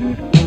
Mm-hmm.